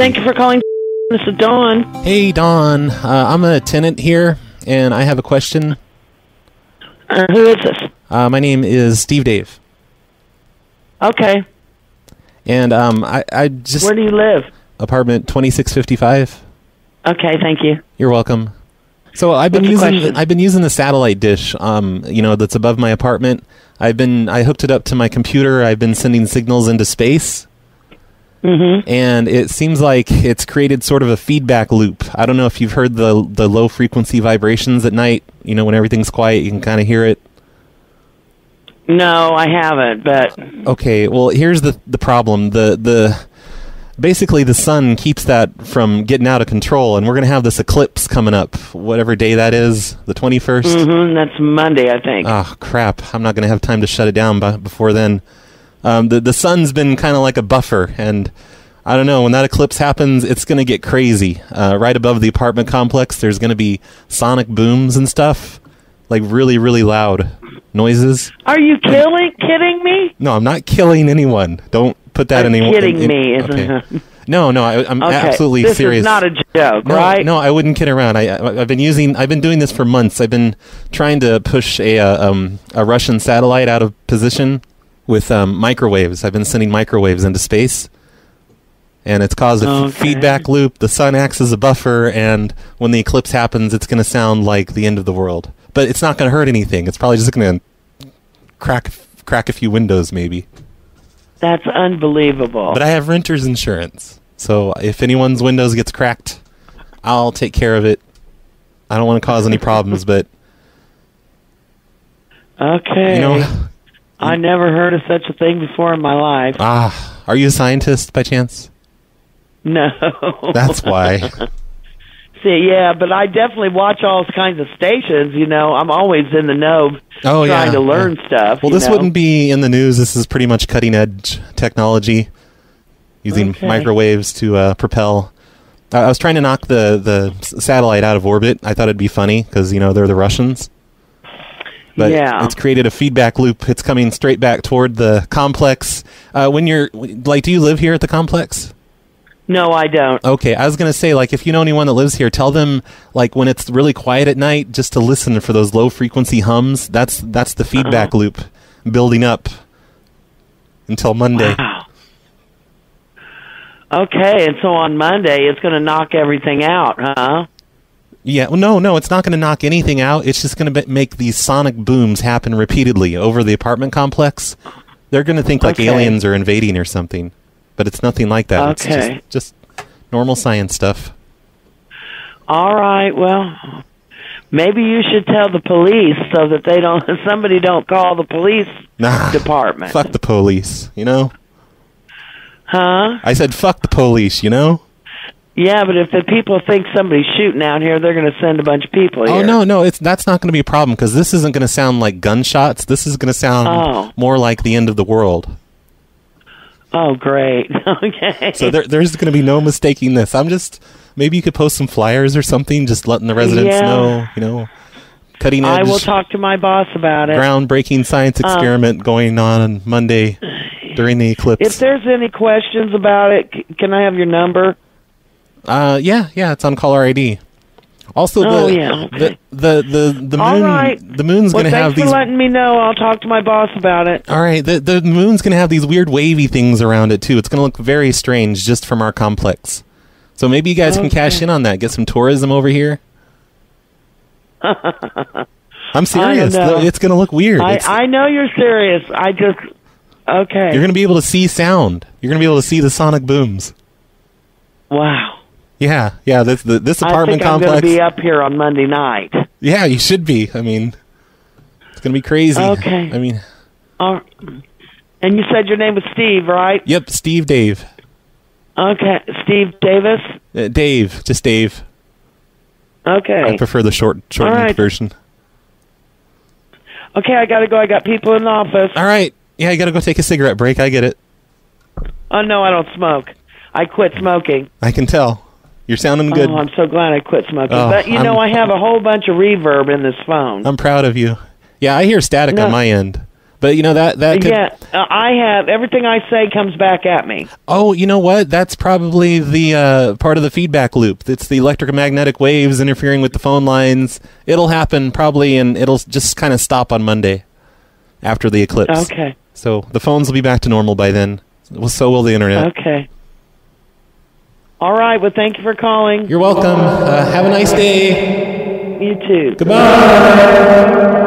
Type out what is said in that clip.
Thank you for calling. This is Dawn. Hey, Dawn. Uh, I'm a tenant here, and I have a question. Uh, who is this? Uh, my name is Steve Dave, Okay. and um, I, I just Where do you live? apartment 2655. Okay, thank you. You're welcome. So I've been What's using? I've been using the satellite dish, um, you know, that's above my apartment. I've been I hooked it up to my computer. I've been sending signals into space. Mm-hmm. and it seems like it's created sort of a feedback loop. I don't know if you've heard the the low frequency vibrations at night. You know, when everything's quiet, you can kind of hear it. No, I haven't, but Okay, well, here's the the problem. The the basically the sun keeps that from getting out of control, and we're gonna have this eclipse coming up, whatever day that is, the twenty hmm that's Monday, I think. Oh crap! I'm not going to have time to shut it down by, before then. Um, the the sun's been kind of like a buffer, and I don't know when that eclipse happens, it's going to get crazy. Uh, right above the apartment complex, there's going to be sonic booms and stuff, like really really loud noises. Are you killing, kidding me? No, I'm not killing anyone. Don't put that Are in you anyone. kidding in- me? Isn't okay. it? No, no, I, I'm Okay, absolutely this serious. is not a joke, No, right? No, I wouldn't kid around. I, I, I've been using, I've been doing this for months. I've been trying to push a uh, um, a Russian satellite out of position with um, microwaves. I've been sending microwaves into space, and it's caused a Okay. feedback loop. The sun acts as a buffer, and when the eclipse happens, it's going to sound like the end of the world. But it's not going to hurt anything. It's probably just going to crack crack a few windows, maybe. That's unbelievable. But I have renter's insurance. So if anyone's windows gets cracked, I'll take care of it. I don't want to cause any problems, but okay. you know, I never heard of such a thing before in my life. ah, are you a scientist by chance? No. That's why. See, yeah, but I definitely watch all kinds of stations. You know, I'm always in the know, Oh trying yeah. to learn yeah. stuff. Well, this know? wouldn't be in the news. This is pretty much cutting edge technology, using Okay. microwaves to uh, propel. I I was trying to knock the the satellite out of orbit. I thought it'd be funny because you know they're the Russians. But Yeah. it's created a feedback loop. It's coming straight back toward the complex. Uh, when you're like, do you live here at the complex? No, I don't. Okay, I was gonna say like if you know anyone that lives here, tell them like when it's really quiet at night, just to listen for those low frequency hums. That's that's the feedback loop building up until Monday. Wow. Okay, and so on Monday it's going to knock everything out, huh? Yeah, well, no, no, it's not going to knock anything out. It's just going to make these sonic booms happen repeatedly over the apartment complex. They're going to think like Okay. aliens are invading or something, but it's nothing like that. Okay. It's just, just normal science stuff. All right. Well, maybe you should tell the police so that they don't somebody don't call the police Nah, department. fuck the police. You know, Huh? I said fuck the police. You know. Yeah, but if the people think somebody's shooting out here, they're going to send a bunch of people Oh here. no, no, it's that's not going to be a problem because this isn't going to sound like gunshots. This is going to sound Oh. more like the end of the world. Oh, great. okay. So there, there's going to be no mistaking this. I'm just maybe you could post some flyers or something, just letting the residents Yeah. know, you know, cutting I will talk to my boss about it. groundbreaking science Um, experiment going on on Monday during the eclipse. If there's any questions about it, c- can I have your number? Uh, yeah, yeah, it's on caller ID. Also, Oh, the, yeah, okay. the the the the moon right. the moon's well, going to have these. thanks for letting me know. I'll talk to my boss about it. All right, the the moon's gonna have these weird wavy things around it too. It's gonna look very strange just from our complex. So maybe you guys can cash in on that, get some tourism over here. I'm serious. It's gonna look weird. I, I know you're serious. I just okay. you're gonna be able to see sound. You're gonna be able to see the sonic booms. wow. Yeah, yeah. This the, this apartment I think I'm going complex. to be up here on Monday night. yeah, you should be. I mean, it's gonna be crazy. Okay. I mean, Uh, and you said your name was Steve, right? yep. Steve, Dave, Okay, Steve Davis. uh, Dave, just Dave. Okay. I prefer the short shortened All right. version. Okay, I got to go. I got people in the office. All right. Yeah, you gotta go take a cigarette break. I get it. Oh no, I don't smoke. I quit smoking. I can tell. You're sounding good. Oh, I'm so glad I quit smoking. Oh, but you know, I'm- I have a whole bunch of reverb in this phone. I'm proud of you. Yeah, I hear static No. on my end, But you know that that could, yeah, uh, I have everything I say comes back at me. Oh, you know what? That's probably the uh, part of the feedback loop. It's the electromagnetic waves interfering with the phone lines. It'll happen probably, and it'll just kind of stop on Monday after the eclipse. Okay. So the phones will be back to normal by then. Well, so will the internet. Okay. All right. Well, thank you for calling. You're welcome. Uh, have a nice day. You too. Goodbye.